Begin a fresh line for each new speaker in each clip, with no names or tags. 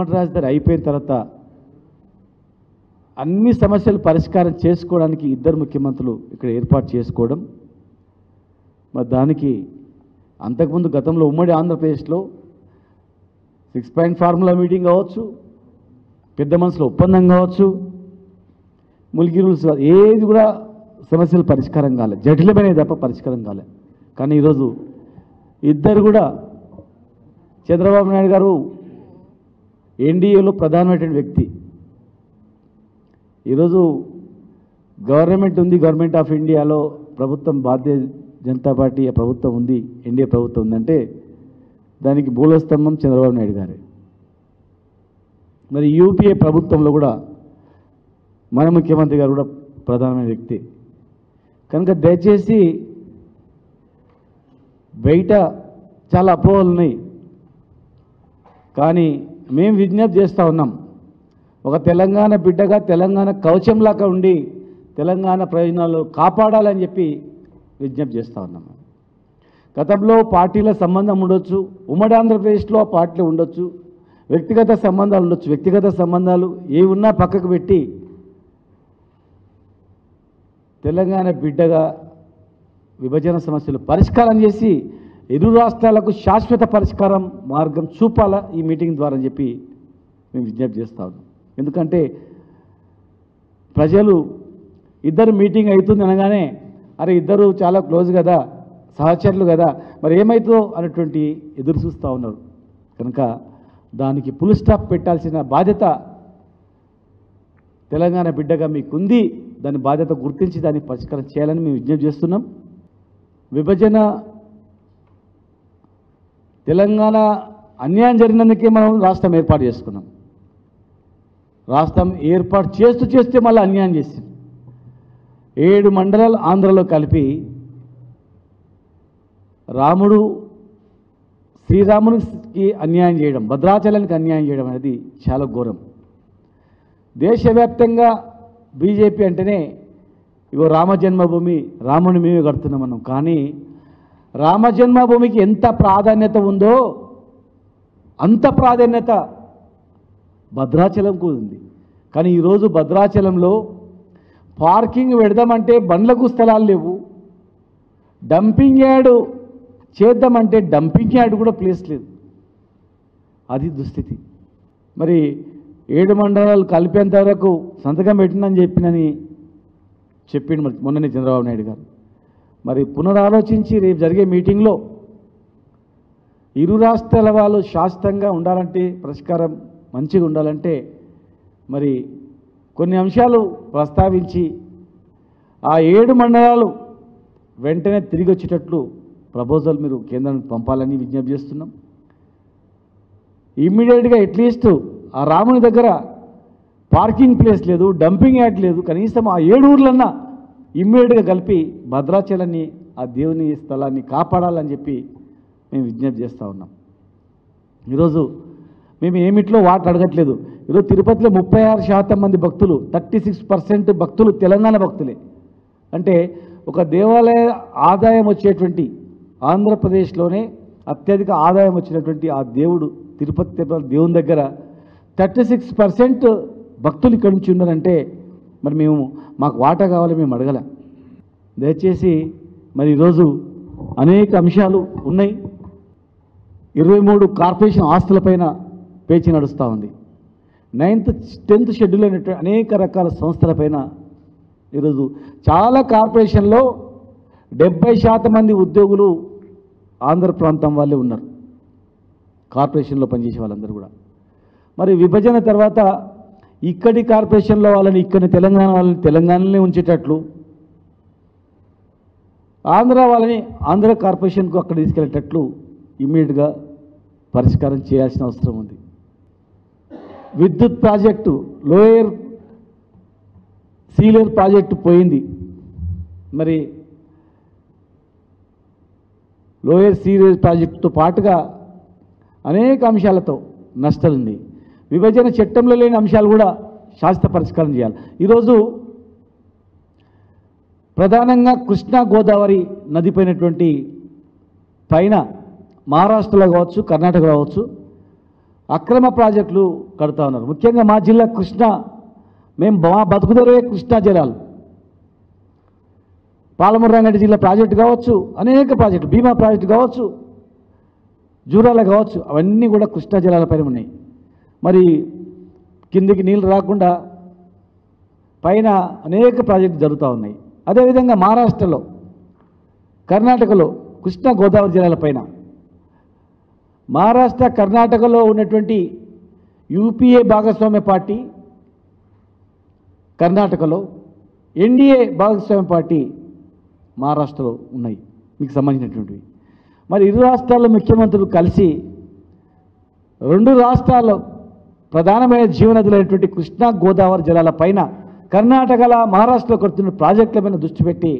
ఉమ్మడి రాజధాని అయిపోయిన తర్వాత అన్ని సమస్యలు పరిష్కారం చేసుకోవడానికి ఇద్దరు ముఖ్యమంత్రులు ఇక్కడ ఏర్పాటు చేసుకోవడం. మరి దానికి అంతకుముందు గతంలో ఉమ్మడి ఆంధ్రప్రదేశ్లో సిక్స్ పాయింట్ ఫార్ములా మీటింగ్ కావచ్చు పెద్ద మనసులో ఒప్పందం కావచ్చు ములిగి రూల్స్ ఏది కూడా సమస్యలు పరిష్కారం కాలే జటిలమైనవి తప్ప పరిష్కారం కాలే. కానీ ఈరోజు ఇద్దరు కూడా చంద్రబాబు నాయుడు గారు ఎన్డీఏలో ప్రధానమైనటువంటి వ్యక్తి. ఈరోజు గవర్నమెంట్ ఉంది గవర్నమెంట్ ఆఫ్ ఇండియాలో ప్రభుత్వం భారతీయ జనతా పార్టీ ప్రభుత్వం ఉంది ఎన్డీఏ ప్రభుత్వం ఉందంటే దానికి మూలస్తంభం చంద్రబాబు నాయుడు గారే. మరి యూపీఏ ప్రభుత్వంలో కూడా మన ముఖ్యమంత్రి గారు కూడా ప్రధానమైన వ్యక్తి. కనుక దయచేసి బయట చాలా అపోహలు ఉన్నాయి. కానీ మేము విజ్ఞప్తి చేస్తూ ఉన్నాం. ఒక తెలంగాణ బిడ్డగా తెలంగాణ కవచంలాగా ఉండి తెలంగాణ ప్రయోజనాలు కాపాడాలని చెప్పి విజ్ఞప్తి చేస్తూ ఉన్నాం. గతంలో పార్టీల సంబంధం ఉండొచ్చు ఉమ్మడి ఆంధ్రప్రదేశ్లో ఆ పార్టీలు ఉండొచ్చు వ్యక్తిగత సంబంధాలు ఉండొచ్చు. వ్యక్తిగత సంబంధాలు ఏ ఉన్నా పక్కకు పెట్టి తెలంగాణ బిడ్డగా విభజన సమస్యలు పరిష్కారం చేసి ఇరు రాష్ట్రాలకు శాశ్వత పరిష్కారం మార్గం చూపాలా ఈ మీటింగ్ ద్వారా చెప్పి మేము విజ్ఞప్తి చేస్తా ఎందుకంటే ప్రజలు ఇద్దరు మీటింగ్ అవుతుంది అనగానే అరే ఇద్దరు చాలా క్లోజ్ కదా సహచరులు కదా మరి ఏమవుతుందో అనేటువంటి ఎదురు చూస్తూ ఉన్నారు. కనుక దానికి ఫుల్ స్టాప్ పెట్టాల్సిన బాధ్యత తెలంగాణ బిడ్డగా మీకుంది దాని బాధ్యత గుర్తించి దాన్ని పరిష్కారం చేయాలని మేము విజ్ఞప్తి చేస్తున్నాం. విభజన తెలంగాణ అన్యాయం జరిగినందుకే మనం రాష్ట్రం ఏర్పాటు చేసుకున్నాం. రాష్ట్రం ఏర్పాటు చేస్తూ చేస్తే మళ్ళీ అన్యాయం చేసింది. ఏడు మండలాలు ఆంధ్రలో కలిపి రాముడు శ్రీరామునికి అన్యాయం చేయడం భద్రాచలానికి అన్యాయం చేయడం అనేది చాలా ఘోరం. దేశవ్యాప్తంగా బీజేపీ అంటేనే ఇగో రామ జన్మభూమి రాముని మేమే కడుతున్నాం మనం కానీ రామజన్మభూమికి ఎంత ప్రాధాన్యత ఉందో అంత ప్రాధాన్యత భద్రాచలంకు ఉంది. కానీ ఈరోజు భద్రాచలంలో పార్కింగ్ పెడదామంటే బండ్లకు స్థలాలు లేవు. డంపింగ్ యార్డ్ చేద్దామంటే డంపింగ్ యార్డ్ కూడా ప్లేస్ లేదు. అది దుస్థితి. మరి ఏడు మండలాలు కలిపేంత వరకు సంతకం పెట్టినని చెప్పినని చెప్పిండు మరి మొన్ననే చంద్రబాబు నాయుడు గారు. మరి పునరాలోచించి రేపు జరిగే మీటింగ్లో ఇరు రాష్ట్రాల వాళ్ళు శాశ్వతంగా ఉండాలంటే పరిష్కారం మంచిగా ఉండాలంటే మరి కొన్ని అంశాలు ప్రస్తావించి ఆ ఏడు మండలాలు వెంటనే తిరిగి వచ్చేటట్లు ప్రపోజల్ మీరు కేంద్రానికి పంపాలని విజ్ఞప్తి చేస్తున్నాం. ఇమ్మీడియట్గా అట్లీస్ట్ ఆ రాముని దగ్గర పార్కింగ్ ప్లేస్ లేదు డంపింగ్ యార్డ్ లేదు కనీసం ఆ ఏడు ఊర్లన్నా ఇమ్మీడియట్గా కలిపి భద్రాచలాన్ని ఆ దేవుని స్థలాన్ని కాపాడాలని చెప్పి మేము విజ్ఞప్తి చేస్తూ ఉన్నాం. ఈరోజు మేము ఏమిట్లో వాటర్ అడగట్లేదు. ఈరోజు తిరుపతిలో ముప్పై ఆరు శాతం మంది భక్తులు థర్టీ సిక్స్ పర్సెంట్ భక్తులు తెలంగాణ భక్తులే. అంటే ఒక దేవాలయ ఆదాయం వచ్చేటువంటి ఆంధ్రప్రదేశ్లోనే అత్యధిక ఆదాయం వచ్చినటువంటి ఆ దేవుడు తిరుపతి తిరుపతి దేవుని దగ్గర థర్టీ సిక్స్ పర్సెంట్ భక్తులు ఇక్కడి నుంచి ఉన్నారంటే మరి మేము మాకు వాటా కావాలి మేము అడగల. దయచేసి మరి ఈరోజు అనేక అంశాలు ఉన్నాయి. ఇరవై మూడు కార్పొరేషన్ ఆస్తులపైన పేచి నడుస్తూ ఉంది. నైన్త్ టెన్త్ షెడ్యూల్ అయినటువంటి అనేక రకాల సంస్థలపైన ఈరోజు చాలా కార్పొరేషన్లో డెబ్బై శాతం మంది ఉద్యోగులు ఆంధ్ర ప్రాంతం వాళ్ళే ఉన్నారు. కార్పొరేషన్లో పనిచేసే వాళ్ళందరూ కూడా. మరి విభజన తర్వాత ఇక్కడి కార్పొరేషన్లో వాళ్ళని ఇక్కడి తెలంగాణ వాళ్ళని తెలంగాణలోనే ఉంచేటట్లు ఆంధ్ర వాళ్ళని ఆంధ్ర కార్పొరేషన్కు అక్కడ తీసుకెళ్ళేటట్లు ఇమ్మీడియట్గా పరిష్కారం చేయాల్సిన అవసరం ఉంది. విద్యుత్ ప్రాజెక్టు లోయర్ సీలియర్ ప్రాజెక్టు పోయింది. మరి లోయర్ సీలియర్ ప్రాజెక్టుతో పాటుగా అనేక అంశాలతో నష్టాలున్నాయి. విభజన చట్టంలో లేని అంశాలు కూడా శాశ్వత పరిష్కారం చేయాలి. ఈరోజు ప్రధానంగా కృష్ణా గోదావరి నదిపోయినటువంటి పైన మహారాష్ట్రలో కావచ్చు కర్ణాటక కావచ్చు అక్రమ ప్రాజెక్టులు కడుతూ ఉన్నారు. ముఖ్యంగా మా జిల్లా కృష్ణ మేము మా బతుకుదరే కృష్ణా జలాలు. పాలమూరు జిల్లా ప్రాజెక్టు కావచ్చు అనేక ప్రాజెక్టులు భీమా ప్రాజెక్టు కావచ్చు జూరాల కావచ్చు అవన్నీ కూడా కృష్ణా జలాలపైన ఉన్నాయి. మరి కిందికి నీళ్ళు రాకుండా పైన అనేక ప్రాజెక్టులు జరుగుతూ ఉన్నాయి. అదేవిధంగా మహారాష్ట్రలో కర్ణాటకలో కృష్ణా గోదావరి జిల్లాల పైన. మహారాష్ట్ర కర్ణాటకలో ఉన్నటువంటి యూపీఏ భాగస్వామ్య పార్టీ కర్ణాటకలో ఎన్డీఏ భాగస్వామ్య పార్టీ మహారాష్ట్రలో ఉన్నాయి. మీకు సంబంధించినటువంటివి. మరి ఇరు రాష్ట్రాల ముఖ్యమంత్రులు కలిసి రెండు రాష్ట్రాల్లో ప్రధానమైన జీవనదులైనటువంటి కృష్ణా గోదావరి జలాల పైన కర్ణాటకల మహారాష్ట్రలో కడుతున్న ప్రాజెక్టుల పైన దృష్టి పెట్టి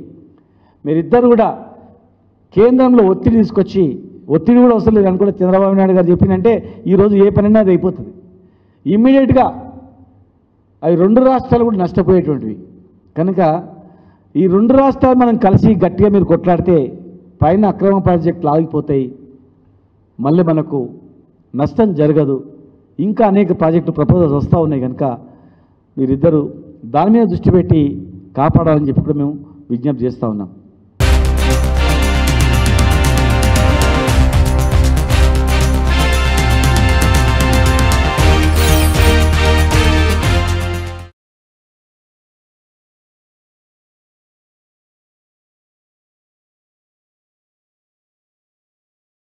మీరిద్దరు కూడా కేంద్రంలో ఒత్తిడి తీసుకొచ్చి ఒత్తిడి కూడా అవసరం లేదు అనుకుంటే చంద్రబాబు నాయుడు గారు చెప్పిందంటే ఈరోజు ఏ పనైనా అది అయిపోతుంది. ఇమ్మీడియట్గా అవి రెండు రాష్ట్రాలు కూడా నష్టపోయేటువంటివి. కనుక ఈ రెండు రాష్ట్రాలు మనం కలిసి గట్టిగా మీరు కొట్లాడితే పైన అక్రమ ప్రాజెక్టులు ఆగిపోతాయి. మళ్ళీ మనకు నష్టం జరగదు. ఇంకా అనేక ప్రాజెక్టు ప్రపోజల్స్ వస్తూ ఉన్నాయి కనుక మీరిద్దరూ దాని మీద దృష్టి పెట్టి కాపాడాలని చెప్పి కూడా మేము విజ్ఞప్తి చేస్తూ ఉన్నాం.